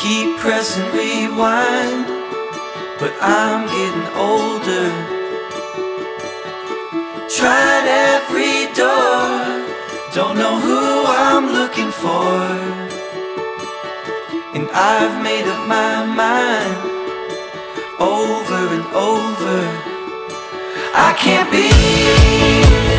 Keep pressing rewind, but I'm getting older. Tried every door, don't know who I'm looking for. And I've made up my mind over and over. I can't be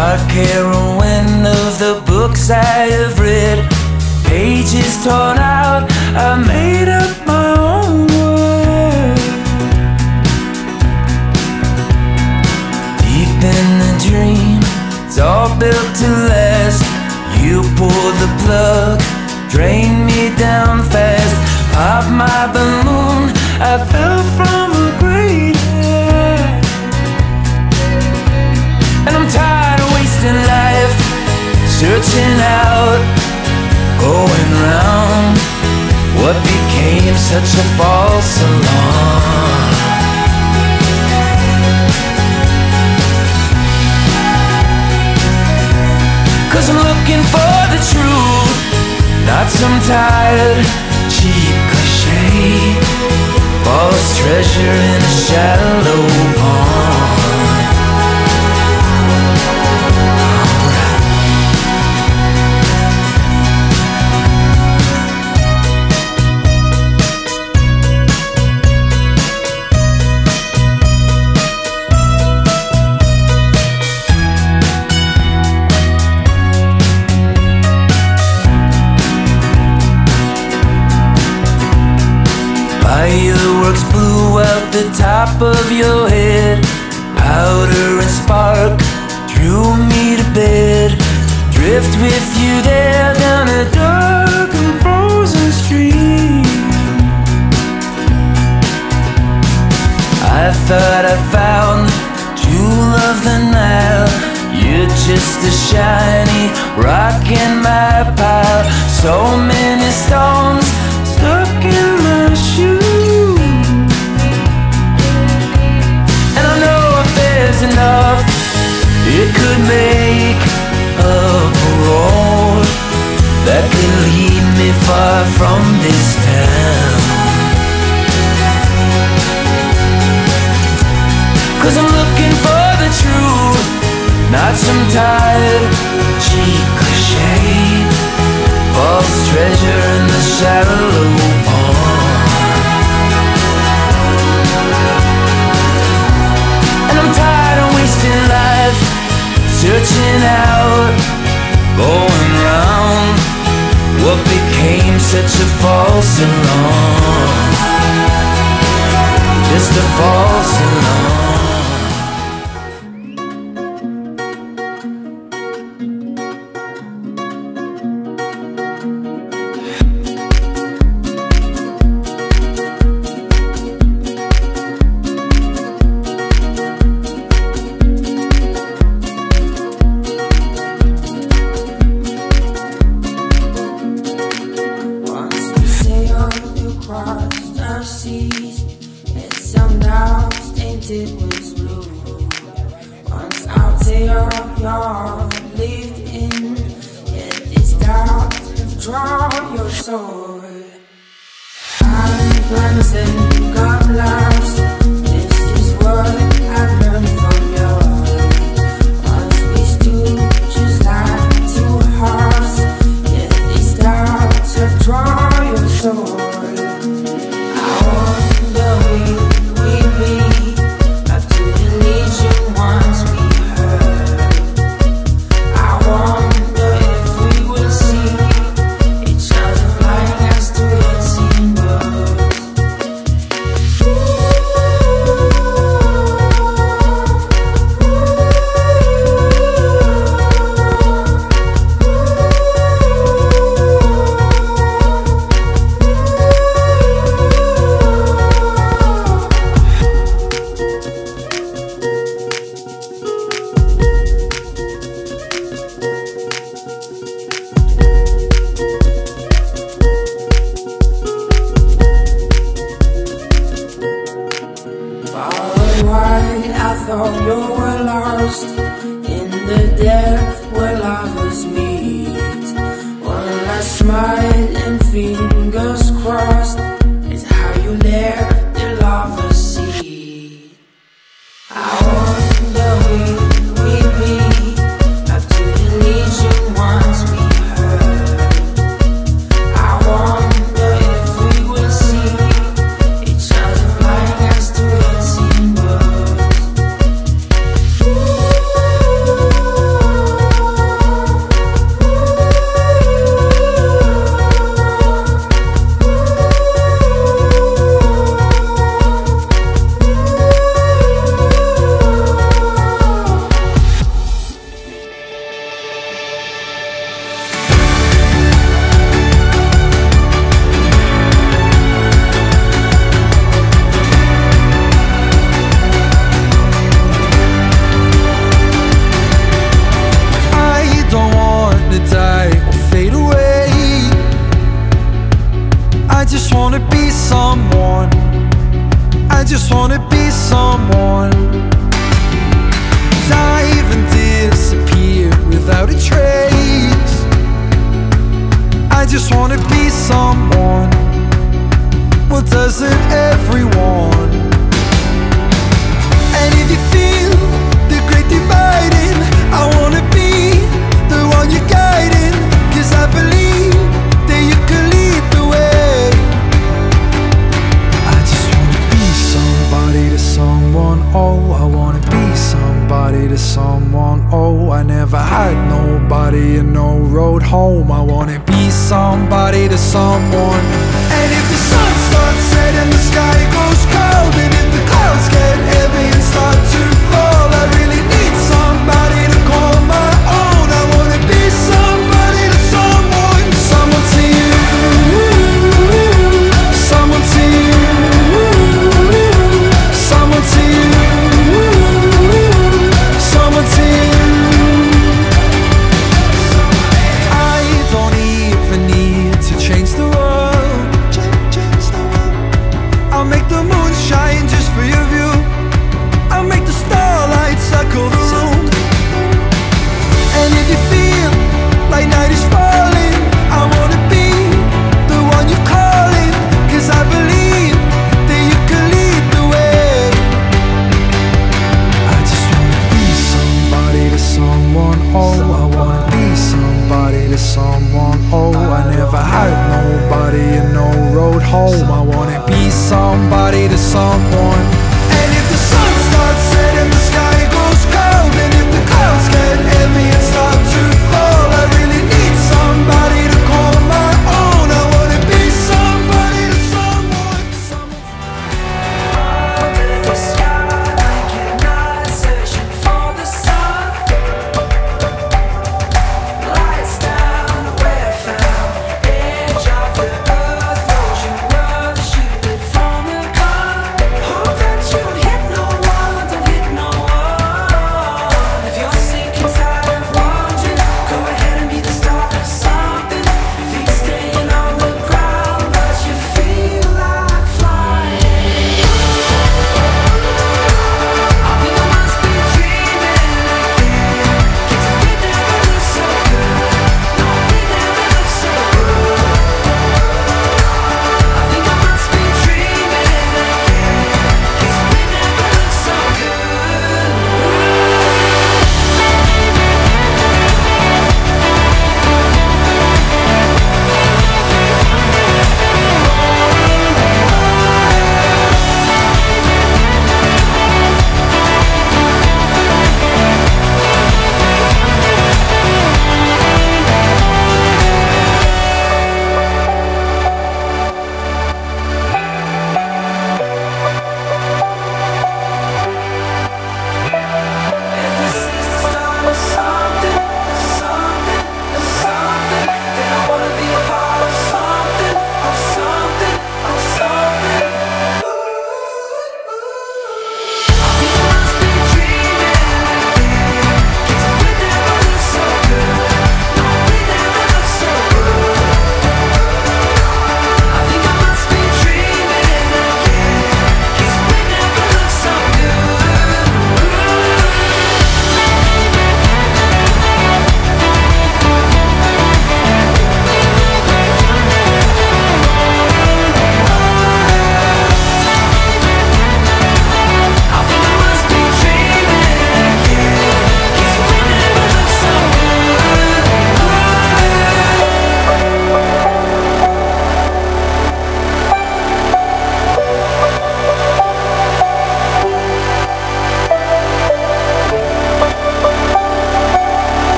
Dark heroine of the books I have read. Pages torn out, I made up my own world. Deep in the dream, it's all built to last. You pulled the plug, drain me down fast. Pop my balloon, I fell from such a false alarm? Cause I'm looking for the truth, not some tired, cheap cliche. False treasure in a shallow pond. Fireworks blew out the top of your head. Powder and spark drew me to bed. Drift with you there down a dark and frozen stream. I thought I found the jewel of the Nile. You're just a shiny rock in my pile. So many stars treasure in the shallow pond. And I'm tired of wasting life searching out, going round what became such a false alarm. Just a false alarm. you're. Yet your soul. I'm glancing.